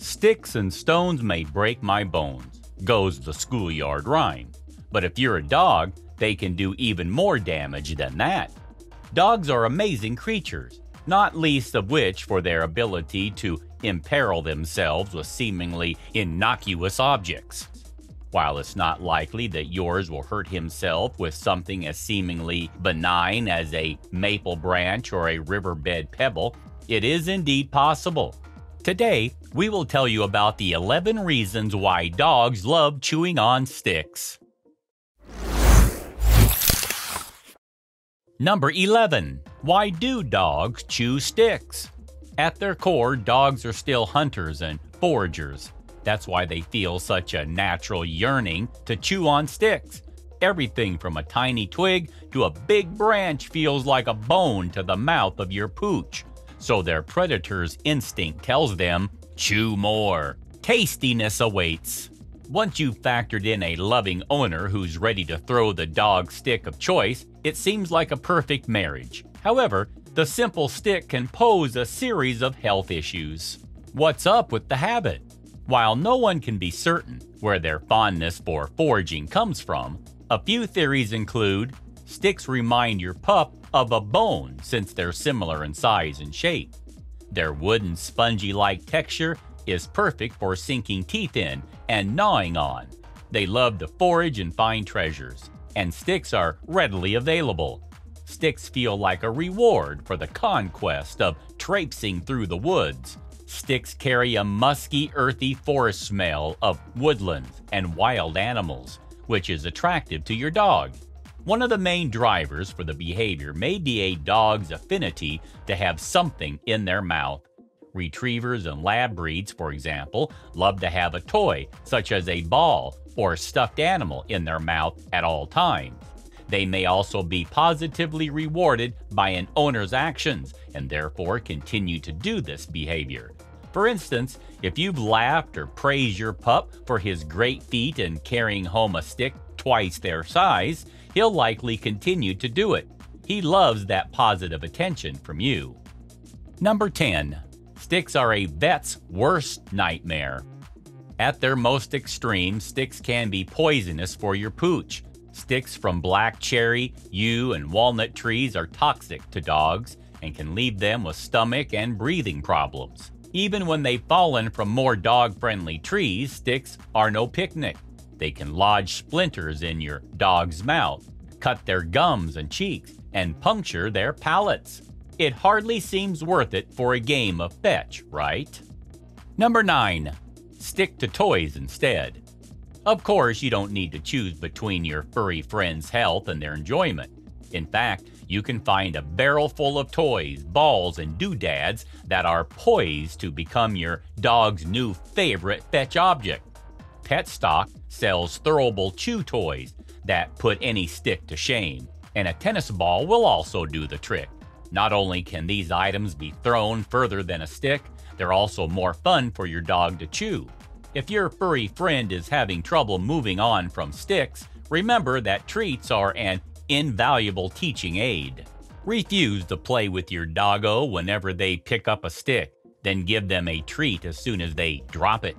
Sticks and stones may break my bones, goes the schoolyard rhyme. But if you're a dog, they can do even more damage than that. Dogs are amazing creatures, not least of which for their ability to imperil themselves with seemingly innocuous objects. While it's not likely that yours will hurt himself with something as seemingly benign as a maple branch or a riverbed pebble, it is indeed possible. Today, we will tell you about the 11 reasons why dogs love chewing on sticks. Number 11. Why do dogs chew sticks? At their core, dogs are still hunters and foragers. That's why they feel such a natural yearning to chew on sticks. Everything from a tiny twig to a big branch feels like a bone to the mouth of your pooch. So their predator's instinct tells them, chew more. Tastiness awaits. Once you've factored in a loving owner who's ready to throw the dog stick of choice, it seems like a perfect marriage. However, the simple stick can pose a series of health issues. What's up with the habit? While no one can be certain where their fondness for foraging comes from, a few theories include sticks remind your pup of a bone since they're similar in size and shape. Their wooden, spongy like texture is perfect for sinking teeth in and gnawing on. They love to forage and find treasures, and sticks are readily available. Sticks feel like a reward for the conquest of traipsing through the woods. Sticks carry a musky, earthy forest smell of woodlands and wild animals, which is attractive to your dog. One of the main drivers for the behavior may be a dog's affinity to have something in their mouth. Retrievers and lab breeds, for example, love to have a toy, such as a ball or stuffed animal, in their mouth at all times. They may also be positively rewarded by an owner's actions and therefore continue to do this behavior. For instance, if you've laughed or praised your pup for his great feat in carrying home a stick twice their size, he'll likely continue to do it. He loves that positive attention from you. Number 10. Sticks are a vet's worst nightmare. At their most extreme, sticks can be poisonous for your pooch. Sticks from black cherry, yew, and walnut trees are toxic to dogs and can leave them with stomach and breathing problems. Even when they've fallen from more dog friendly trees, sticks are no picnic. They can lodge splinters in your dog's mouth, cut their gums and cheeks, and puncture their palates. It hardly seems worth it for a game of fetch, right? Number 9. Stick to toys instead. Of course, you don't need to choose between your furry friend's health and their enjoyment. In fact, you can find a barrel full of toys, balls, and doodads that are poised to become your dog's new favorite fetch object. Petstock sells throwable chew toys that put any stick to shame, and a tennis ball will also do the trick. Not only can these items be thrown further than a stick, they're also more fun for your dog to chew. If your furry friend is having trouble moving on from sticks, remember that treats are an invaluable teaching aid. Refuse to play with your doggo whenever they pick up a stick, then give them a treat as soon as they drop it.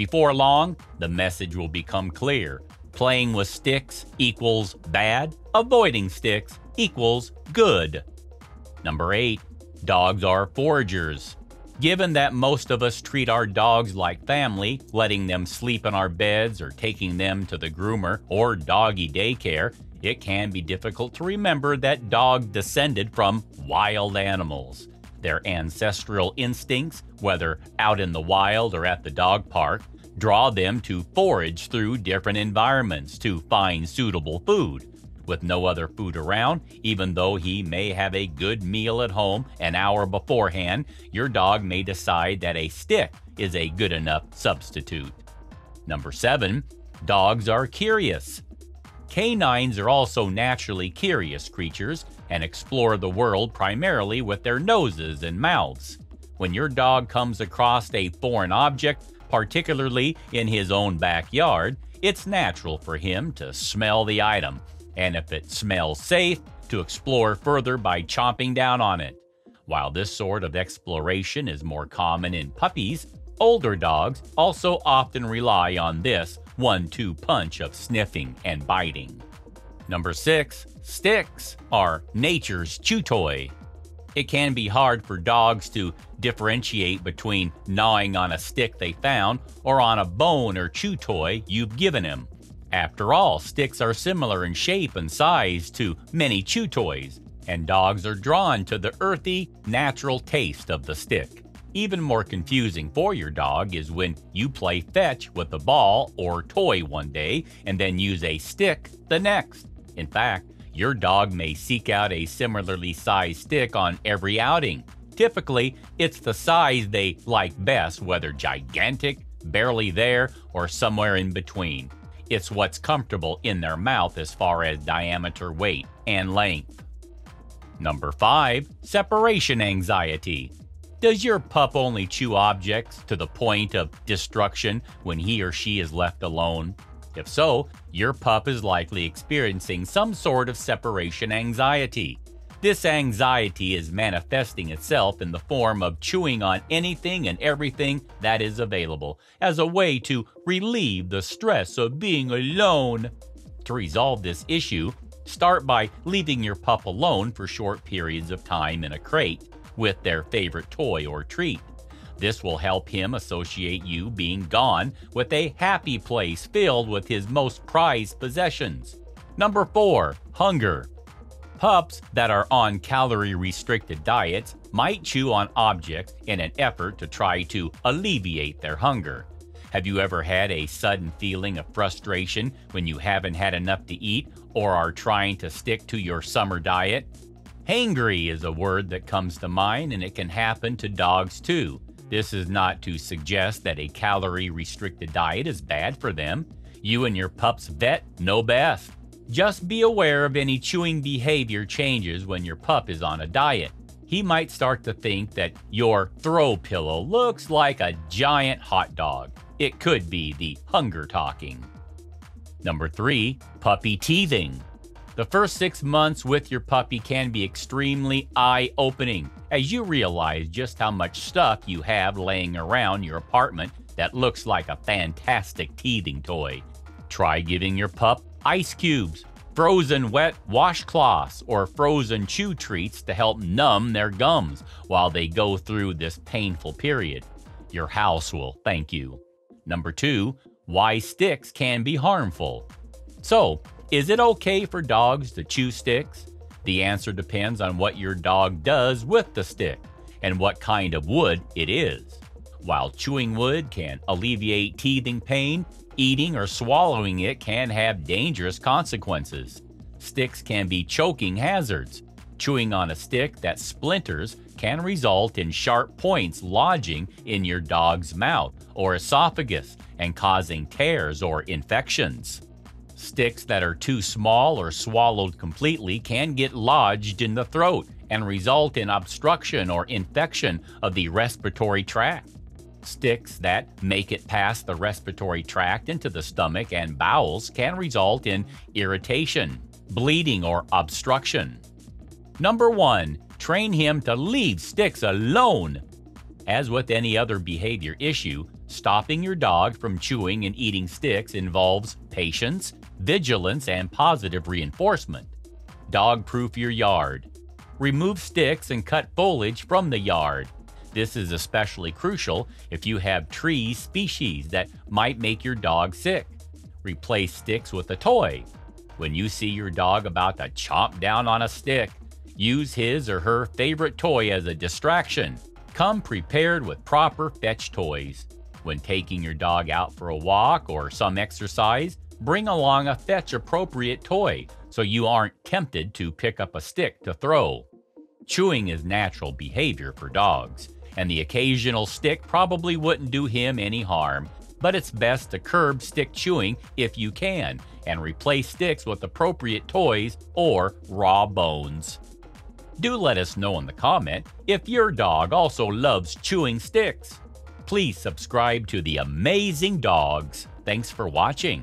Before long, the message will become clear. Playing with sticks equals bad, avoiding sticks equals good. Number 8. Dogs are foragers. Given that most of us treat our dogs like family, letting them sleep in our beds or taking them to the groomer or doggy daycare, it can be difficult to remember that dogs descended from wild animals. Their ancestral instincts, whether out in the wild or at the dog park, draw them to forage through different environments to find suitable food. With no other food around, even though he may have a good meal at home an hour beforehand, your dog may decide that a stick is a good enough substitute. Number 7. Dogs are curious. Canines are also naturally curious creatures and explore the world primarily with their noses and mouths. When your dog comes across a foreign object, particularly in his own backyard, it's natural for him to smell the item and if it smells safe, to explore further by chomping down on it. While this sort of exploration is more common in puppies, Older dogs also often rely on this one-two punch of sniffing and biting. Number 6. Sticks are nature's chew toy. It can be hard for dogs to differentiate between gnawing on a stick they found or on a bone or chew toy you've given him. After all, sticks are similar in shape and size to many chew toys, and dogs are drawn to the earthy, natural taste of the stick. Even more confusing for your dog is when you play fetch with a ball or toy one day and then use a stick the next. In fact, your dog may seek out a similarly sized stick on every outing. Typically, it's the size they like best, whether gigantic, barely there, or somewhere in between. It's what's comfortable in their mouth as far as diameter, weight, and length. Number 5. Separation Anxiety Does your pup only chew objects to the point of destruction when he or she is left alone? If so, your pup is likely experiencing some sort of separation anxiety. This anxiety is manifesting itself in the form of chewing on anything and everything that is available as a way to relieve the stress of being alone. To resolve this issue, start by leaving your pup alone for short periods of time in a crate with their favorite toy or treat. This will help him associate you being gone with a happy place filled with his most prized possessions. Number 4. Hunger. Pups that are on calorie restricted diets might chew on objects in an effort to try to alleviate their hunger. Have you ever had a sudden feeling of frustration when you haven't had enough to eat or are trying to stick to your summer diet? Hangry is a word that comes to mind, and it can happen to dogs too. This is not to suggest that a calorie restricted diet is bad for them. You and your pup's vet know best. Just be aware of any chewing behavior changes when your pup is on a diet. He might start to think that your throw pillow looks like a giant hot dog. It could be the hunger talking. Number 3. Puppy teething. The first six months with your puppy can be extremely eye opening as you realize just how much stuff you have laying around your apartment that looks like a fantastic teething toy. Try giving your pup ice cubes, frozen wet washcloths, or frozen chew treats to help numb their gums while they go through this painful period. Your house will thank you. Number two, why sticks can be harmful. So, is it okay for dogs to chew sticks? The answer depends on what your dog does with the stick and what kind of wood it is. While chewing wood can alleviate teething pain, eating or swallowing it can have dangerous consequences. Sticks can be choking hazards. Chewing on a stick that splinters can result in sharp points lodging in your dog's mouth or esophagus and causing tears or infections. Sticks that are too small or swallowed completely can get lodged in the throat and result in obstruction or infection of the respiratory tract. Sticks that make it past the respiratory tract into the stomach and bowels can result in irritation, bleeding, or obstruction. Number 1. Train him to leave sticks alone. As with any other behavior issue, stopping your dog from chewing and eating sticks involves patience, vigilance, and positive reinforcement. Dog proof your yard. Remove sticks and cut foliage from the yard. This is especially crucial if you have tree species that might make your dog sick. Replace sticks with a toy. When you see your dog about to chomp down on a stick, use his or her favorite toy as a distraction. Come prepared with proper fetch toys. When taking your dog out for a walk or some exercise, bring along a fetch appropriate toy so you aren't tempted to pick up a stick to throw. Chewing is natural behavior for dogs, and the occasional stick probably wouldn't do him any harm, but it's best to curb stick chewing if you can and replace sticks with appropriate toys or raw bones. Do let us know in the comment if your dog also loves chewing sticks. Please subscribe to the Amazing Dogs. Thanks for watching.